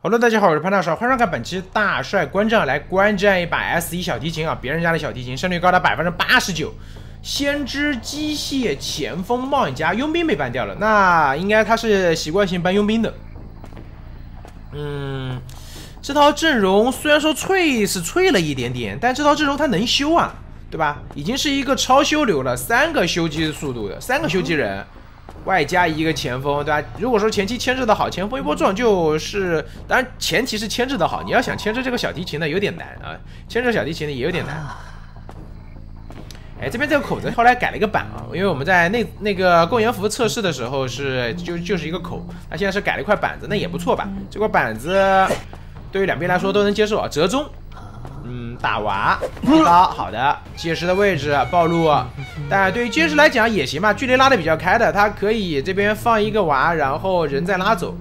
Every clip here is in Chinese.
Hello，大家好，我是潘大少，欢迎收看本期大帅观战，来观战一把 S 一小提琴啊，别人家的小提琴，胜率高达百分之八十九。先知机械前锋冒险家佣兵被搬掉了，那应该他是习惯性搬佣兵的。嗯，这套阵容虽然说脆是脆了一点点，但这套阵容它能修啊，对吧？已经是一个超修流了，三个修机速度的，三个修机人。外加一个前锋，对吧？如果说前期牵制的好，前锋一波撞就是，当然前提是牵制的好。你要想牵制这个小提琴呢，有点难啊。牵制小提琴呢也有点难。哎，这边这个口子后来改了一个板啊，因为我们在那那个共研服测试的时候是就就是一个口，那现在是改了一块板子，那也不错吧？这块板子对于两边来说都能接受啊，折中。嗯，打娃一刀，好的，结石的位置暴露，但对于结石来讲也行吧，距离拉的比较开的，他可以这边放一个娃，然后人再拉走。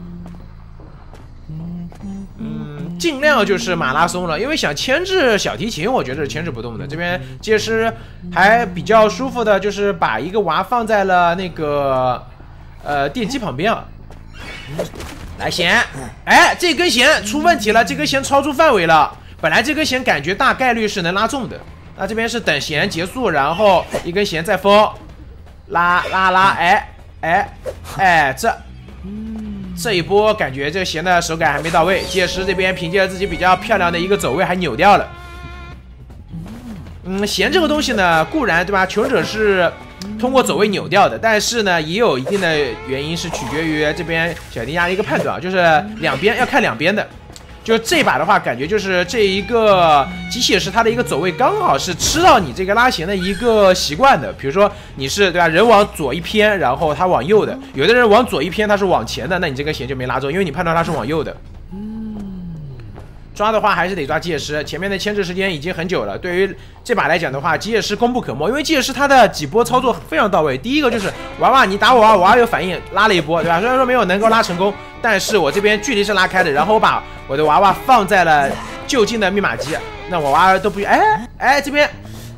嗯，尽量就是马拉松了，因为想牵制小提琴，我觉得是牵制不动的。这边结石还比较舒服的，就是把一个娃放在了那个呃电机旁边啊。来弦，哎，这根弦出问题了，这根弦超出范围了。本来这根弦感觉大概率是能拉中的，那这边是等弦结束，然后一根弦再封，拉拉拉，哎哎哎，这这一波感觉这弦的手感还没到位，届时这边凭借着自己比较漂亮的一个走位还扭掉了。嗯，弦这个东西呢，固然对吧？求者是通过走位扭掉的，但是呢，也有一定的原因是取决于这边小丁家的一个判断啊，就是两边要看两边的。就这把的话，感觉就是这一个机械师他的一个走位刚好是吃到你这个拉弦的一个习惯的。比如说你是对吧，人往左一偏，然后他往右的；有的人往左一偏，他是往前的，那你这根弦就没拉中，因为你判断他是往右的。抓的话还是得抓机械师，前面的牵制时间已经很久了。对于这把来讲的话，机械师功不可没，因为机械师他的几波操作非常到位。第一个就是娃娃，你打我娃娃，娃娃有反应，拉了一波，对吧？虽然说没有能够拉成功，但是我这边距离是拉开的，然后我把我的娃娃放在了就近的密码机，那我娃娃都不用哎哎这边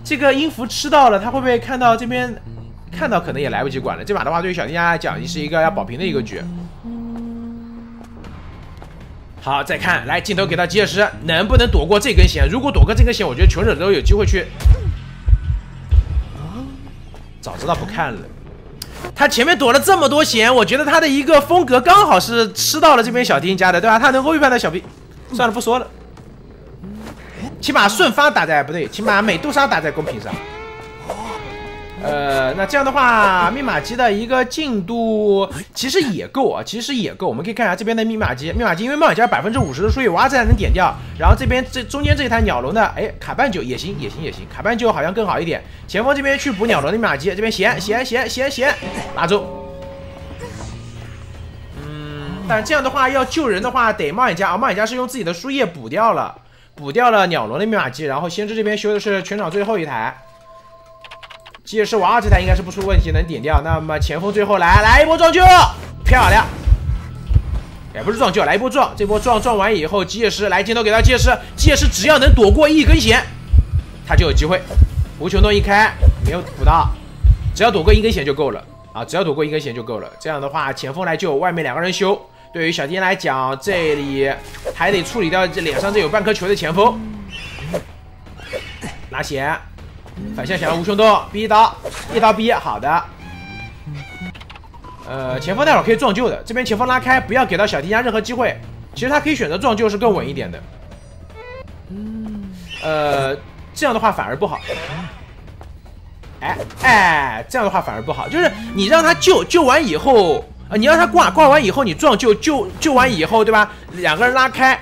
这个音符吃到了，他会不会看到这边看到可能也来不及管了。这把的话对于小丁家来讲，也是一个要保平的一个局。好，再看，来镜头给到吉尔斯，能不能躲过这根弦？如果躲过这根弦，我觉得穷者都有机会去。早知道不看了。他前面躲了这么多弦，我觉得他的一个风格刚好是吃到了这边小丁家的，对吧？他能够预判到小兵，算了，不说了。请把顺发打在不对，请把美杜莎打在公屏上。呃，那这样的话，密码机的一个进度其实也够啊，其实也够。我们可以看一下这边的密码机，密码机因为冒险家百分之五十的输液娃子能点掉，然后这边这中间这一台鸟笼的，哎，卡半九也行，也行，也行，卡半九好像更好一点。前锋这边去补鸟笼的密码机，这边闲闲闲闲闲拉中。嗯，但这样的话要救人的话，得冒险家啊，冒险家是用自己的输液补掉了，补掉了鸟笼的密码机，然后先知这边修的是全场最后一台。机械师娃娃这台应该是不出问题，能点掉。那么前锋最后来来一波撞救，漂亮！也不是撞救，来一波撞。这波撞撞完以后，机械师来镜头给到机械师，机械师只要能躲过一根弦，他就有机会。无穷洞一开，没有补到，只要躲过一根弦就够了啊！只要躲过一根弦就够了。这样的话，前锋来救，外面两个人修。对于小丁来讲，这里还得处理掉这脸上这有半颗球的前锋，拉弦。反向想要无穷洞，逼刀，一刀逼，好的。呃，前方待会儿可以撞救的，这边前方拉开，不要给到小迪家任何机会。其实他可以选择撞救，是更稳一点的。呃，这样的话反而不好。哎哎，这样的话反而不好，就是你让他救，救完以后，啊，你让他挂，挂完以后你撞救，救救完以后，对吧？两个人拉开，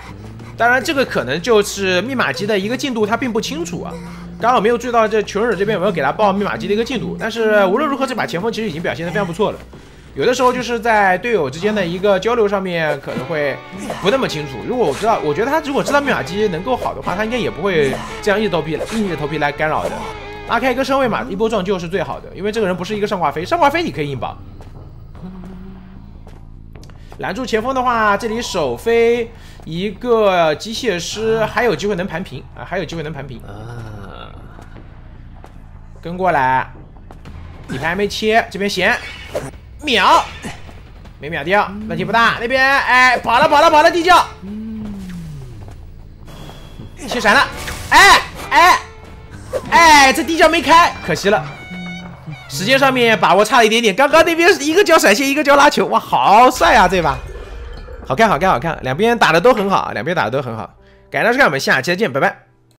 当然这个可能就是密码机的一个进度，他并不清楚啊。刚好没有注意到这求生者这边有没有给他报密码机的一个进度，但是无论如何，这把前锋其实已经表现的非常不错了。有的时候就是在队友之间的一个交流上面可能会不那么清楚。如果我知道，我觉得他如果知道密码机能够好的话，他应该也不会这样硬着头皮硬着头皮来干扰的。拉开一个身位嘛，一波撞救是最好的，因为这个人不是一个上挂飞，上挂飞你可以硬绑。拦住前锋的话，这里首飞一个机械师还有机会能盘平啊，还有机会能盘平。跟过来，底牌还没切，这边闲。秒，没秒掉，问题不大。那边哎，跑了跑了跑了，地窖，切闪了，哎哎哎，这地窖没开，可惜了。时间上面把握差了一点点，刚刚那边一个叫闪现，一个叫拉球，哇，好帅啊这把，好看好看好看，两边打的都很好，两边打的都很好。感谢大家收看，我们下期再见，拜拜。